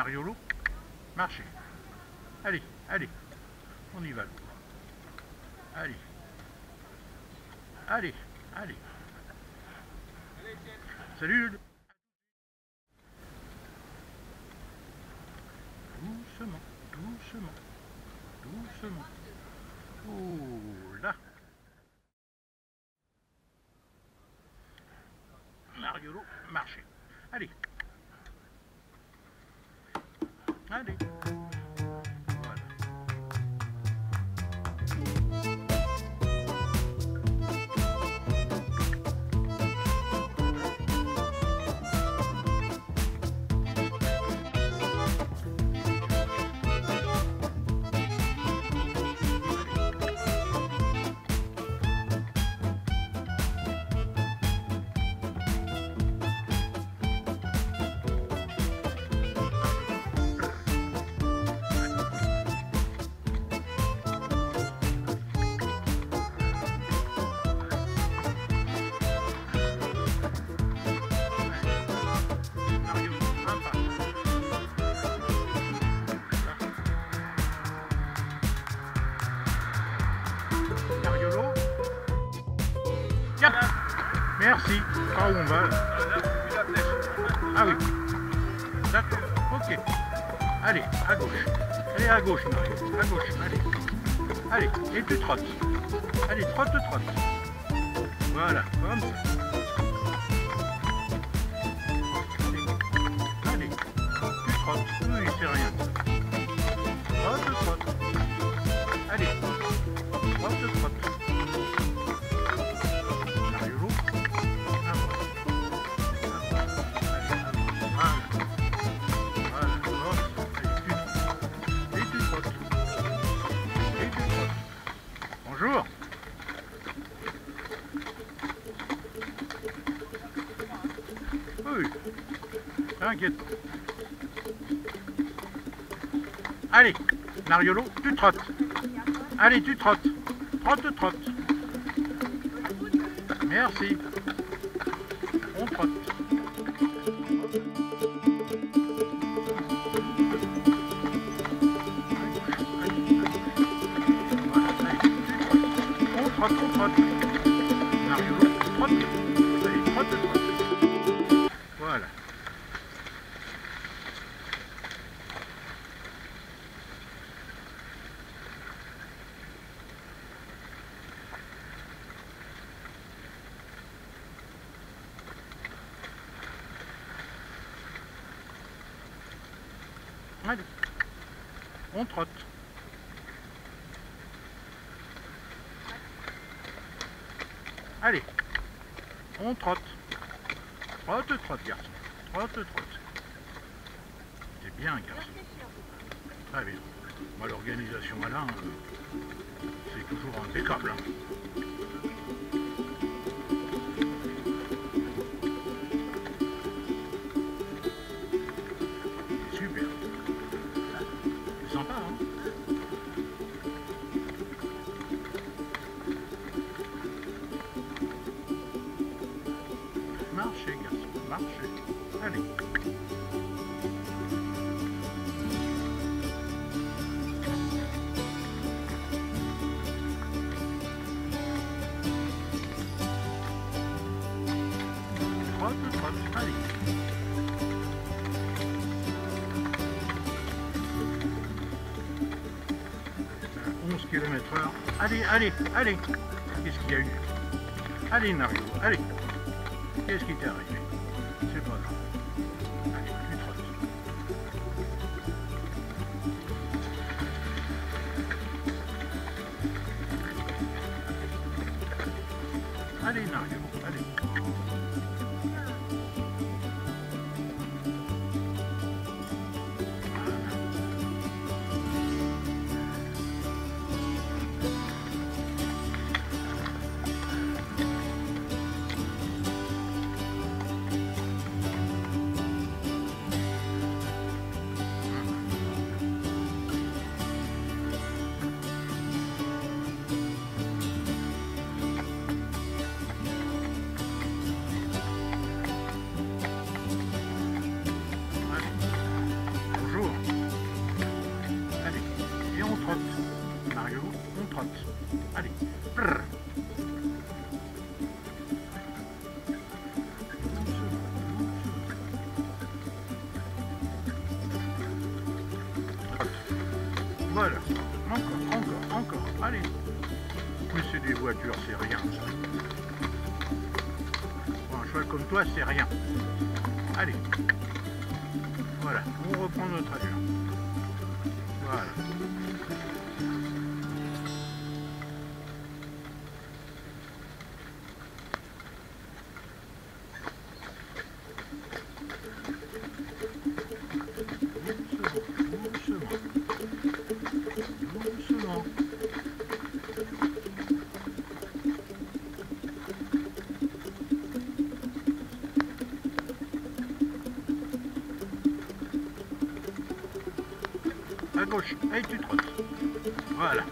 Mariolo, marchez. Allez, allez, on y va. Allez. Allez, allez. Salut Doucement, doucement, doucement. Oh là Mariolo, marchez. Allez. Allez. Merci. Par où on va Ah oui. D'accord. Ok. Allez, à gauche. Allez, à gauche, Mario. À gauche. Allez. Allez, et tu trottes. Allez, trotte, trotte. Voilà, comme. Allez, Mariolo, tu trottes. Allez, tu trottes. Trotte, trotte. Merci. On trotte. On trotte, on trotte. On trotte. Allez, on trotte. Trotte, trotte, garçon. Trotte, trotte. C'est bien, garçon. Très bien. Moi, l'organisation Alain, euh, c'est toujours impeccable. hein. Allez. Trotte, allez. À 11 km heure. Allez, allez, allez. Qu'est-ce qu'il y a eu? Allez, Mario, allez. Qu'est-ce qui t'est arrivé? C'est pas grave. On trotte. Allez. Voilà. Encore, encore, encore. Allez. Mais c'est des voitures, c'est rien. Un cheval comme toi, c'est rien. Allez. Voilà. On reprend notre à gauche, et tu trottes. Voilà.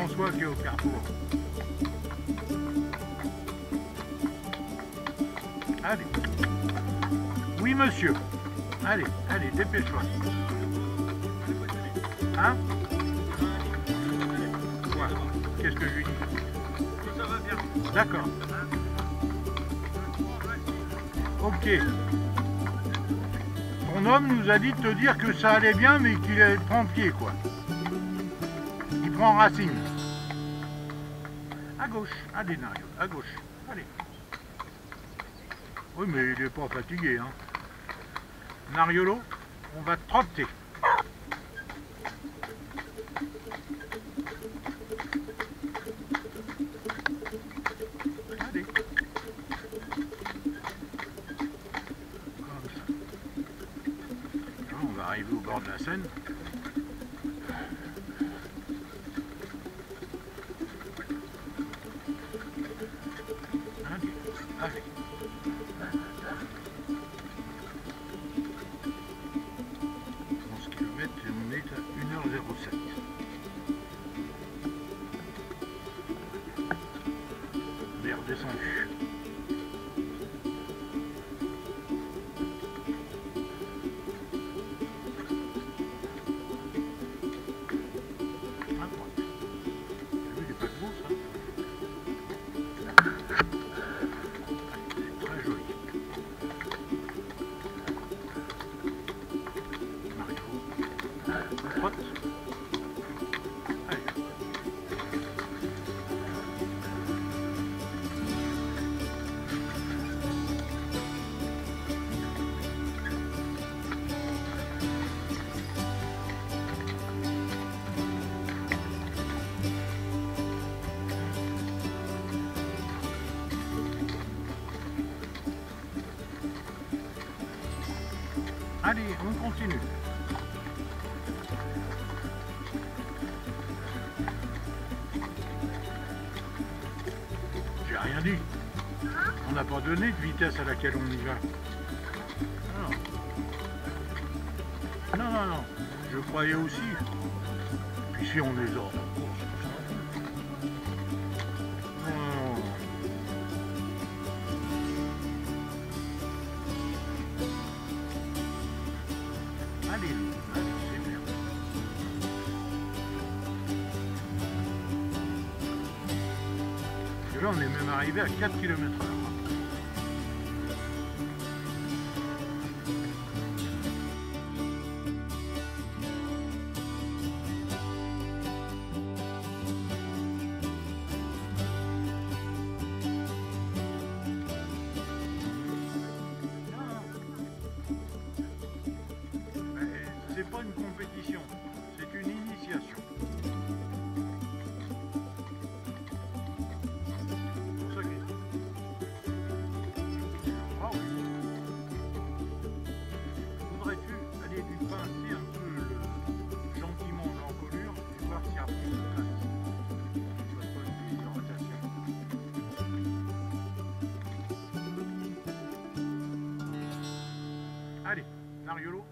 François qui est au carrefour. Allez. Oui, monsieur. Allez, allez, dépêche-toi. Hein Quoi Qu'est-ce que je lui dis Ça va bien. D'accord. Ok. Ton homme nous a dit de te dire que ça allait bien, mais qu'il prend pied, quoi. Il prend racine gauche. Allez, Nario, à gauche. Allez. Oui, mais il n'est pas fatigué. Hein. Nariolo, on va te trotter. Okay. On continue. J'ai rien dit. On n'a pas donné de vitesse à laquelle on y va. Non, non, non. non. Je croyais aussi. Puis si on est hors à 4 km Mariolo,